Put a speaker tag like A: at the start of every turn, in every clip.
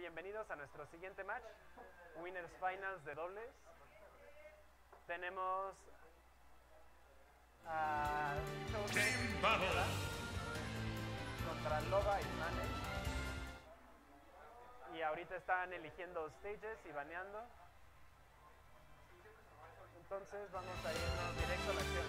A: bienvenidos a nuestro siguiente match, Winners Finals de dobles. Tenemos a contra Loba y Mane. Y ahorita están eligiendo stages y baneando. Entonces vamos a irnos directo a la acción.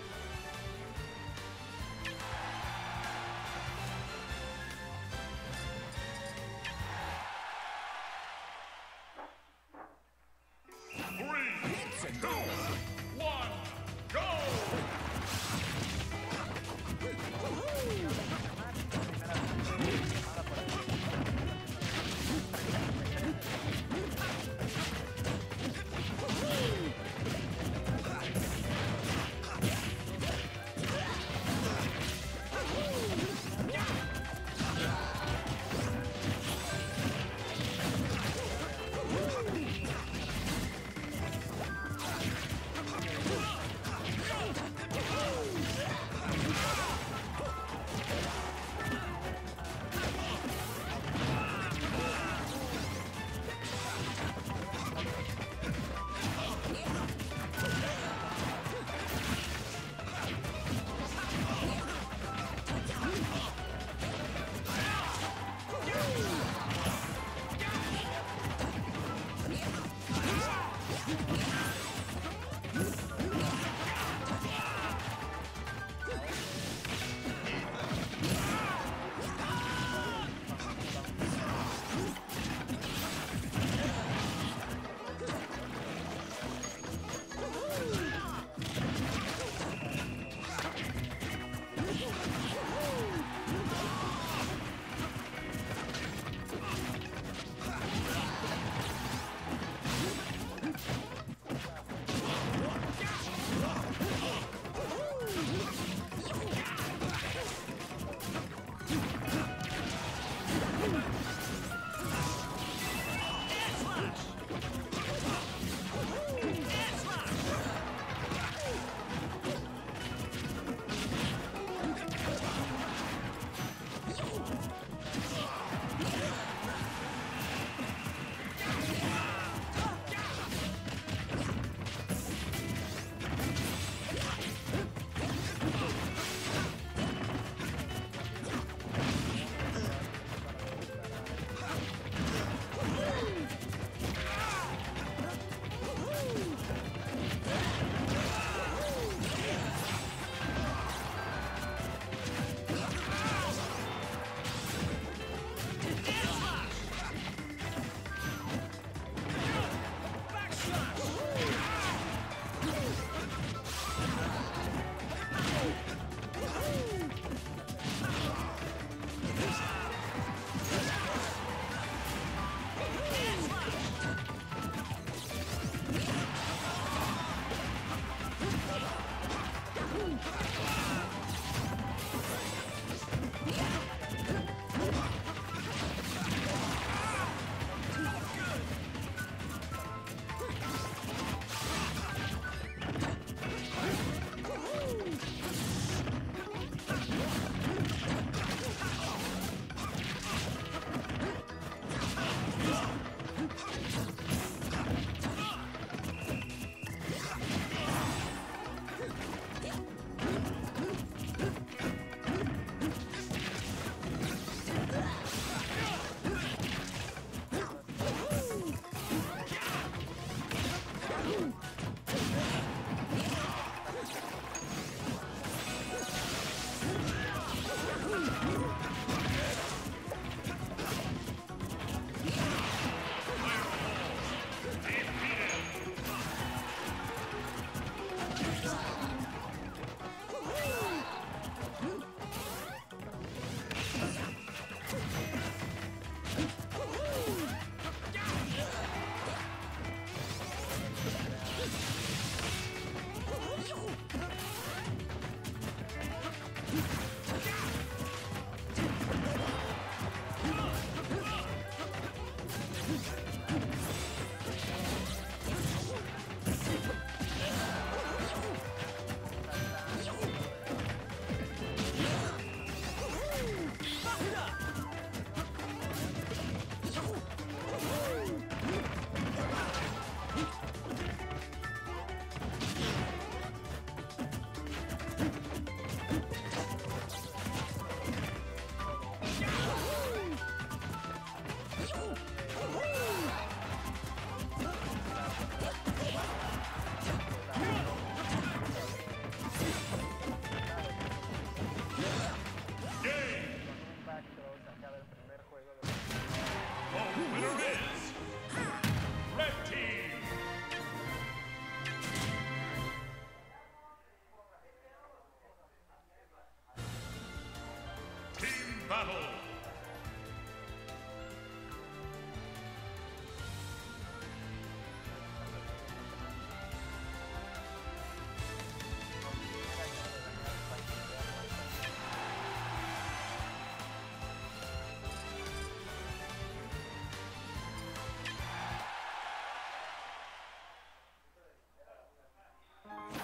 A: battle.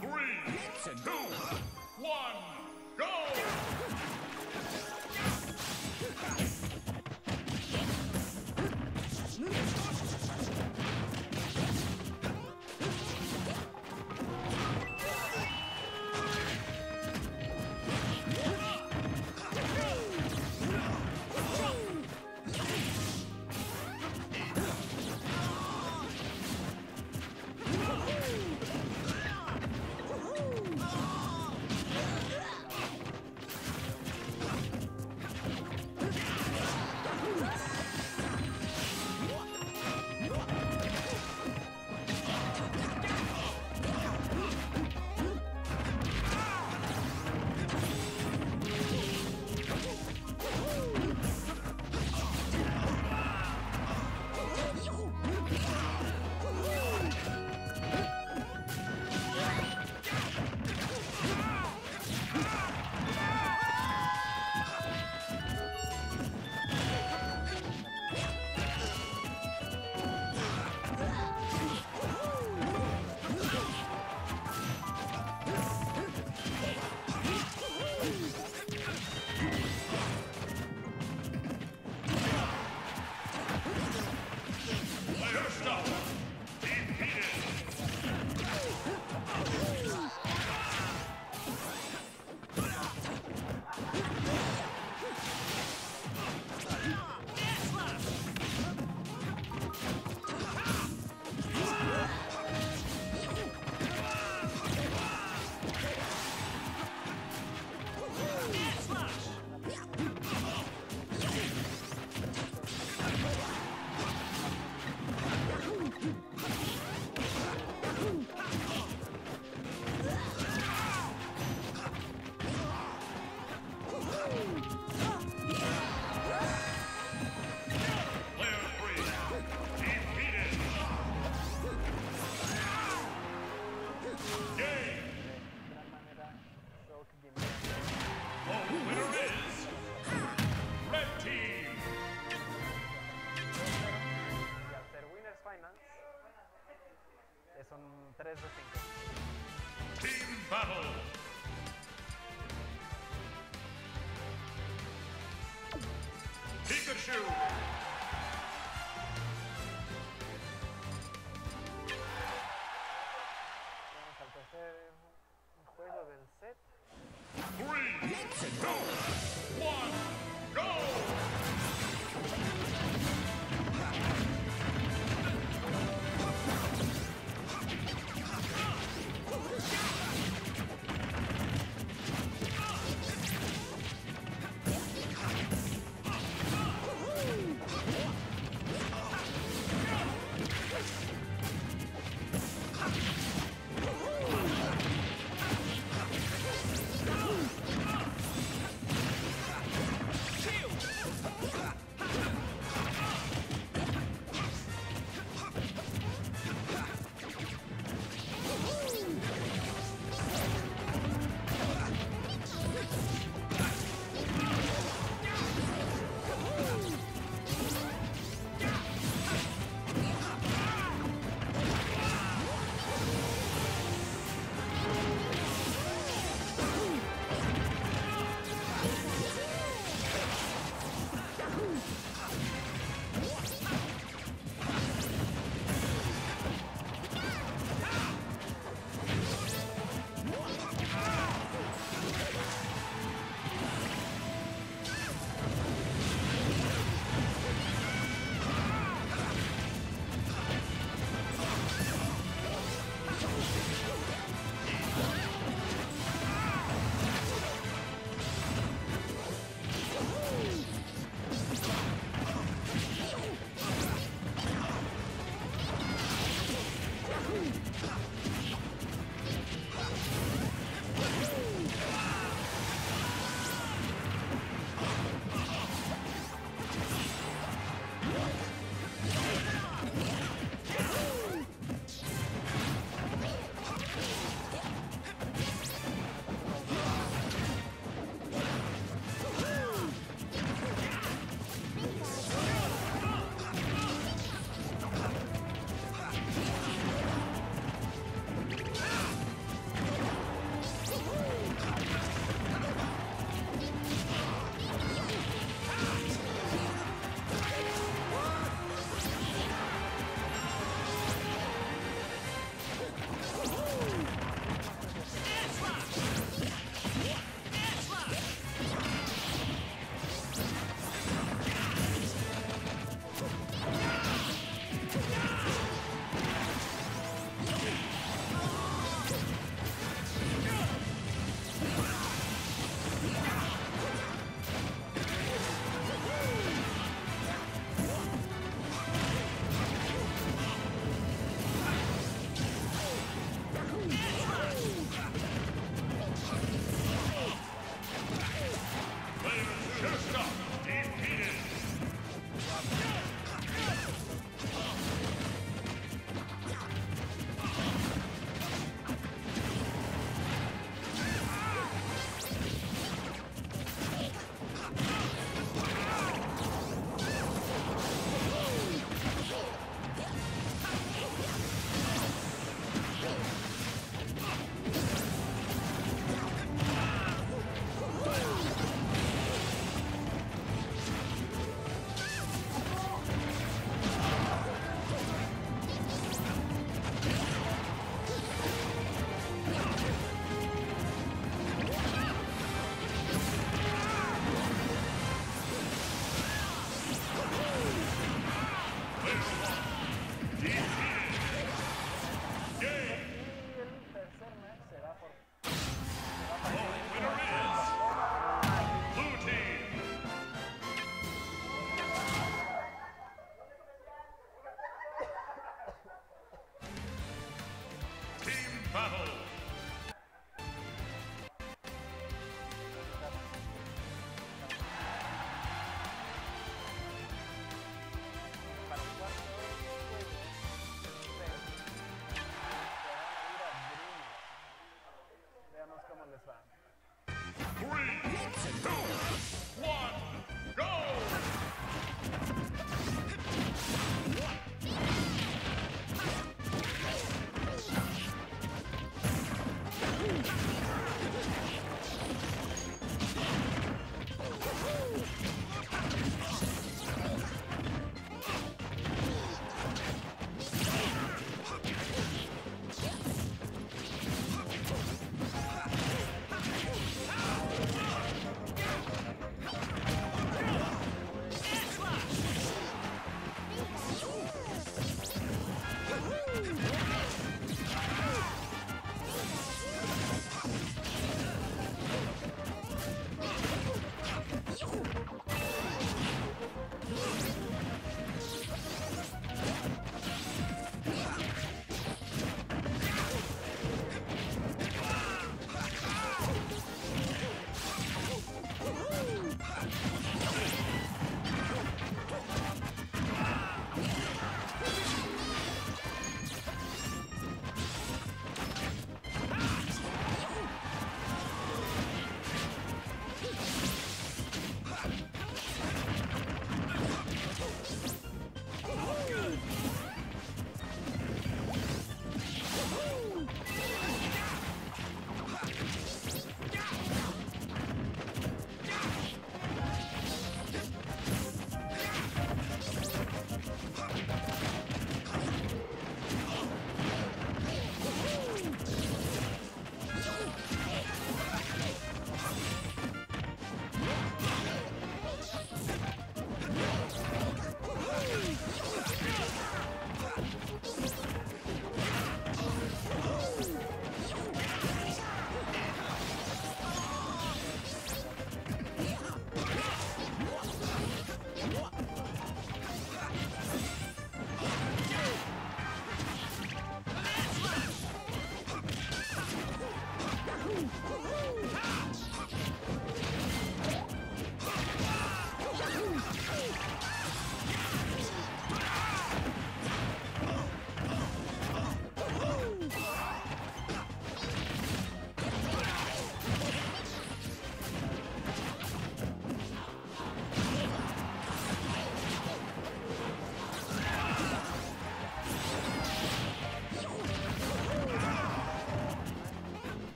A: Three, two, one, go!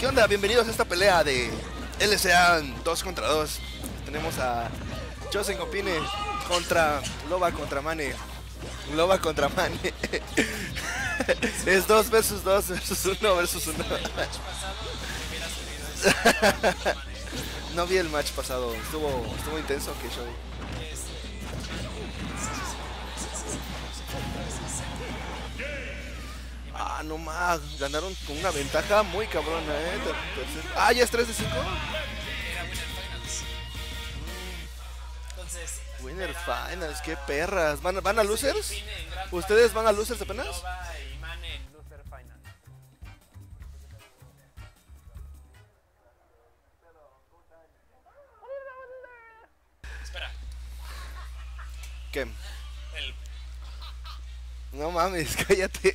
B: ¿Qué onda? Bienvenidos a esta pelea de LSA 2 contra 2. Tenemos a Chosen Copine contra Loba contra Mane. Loba contra Mane. es 2 versus 2 versus 1 versus 1. no vi el match pasado, estuvo, estuvo intenso que show. Ah, no más, ganaron con una ventaja muy cabrona, eh. Tercer- Ah, ya es 3 de 5.
C: Era Winner Finals. Entonces,
B: Winner Finals, qué perras. ¿Van, van a losers? ¿Ustedes van a losers apenas?
C: Espera,
B: ¿Qué?
C: el
B: No mames, cállate.